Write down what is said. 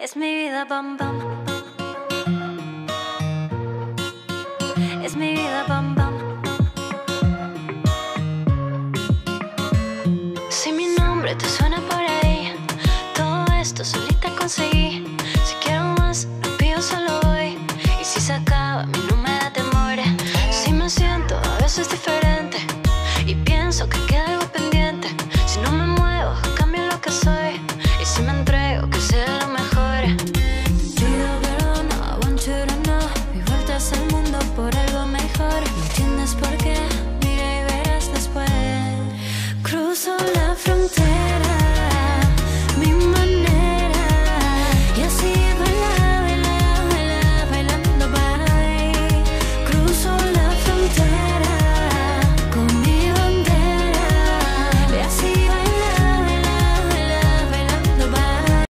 Es mi vida, bam, bam. Es mi vida, bam, bam. Si mi nombre te suena por ahí, todo esto solita conseguí. Si quiero más, lo pido solo hoy. Y si se acaba, a mí no me da temor. Si me siento a veces diferente from time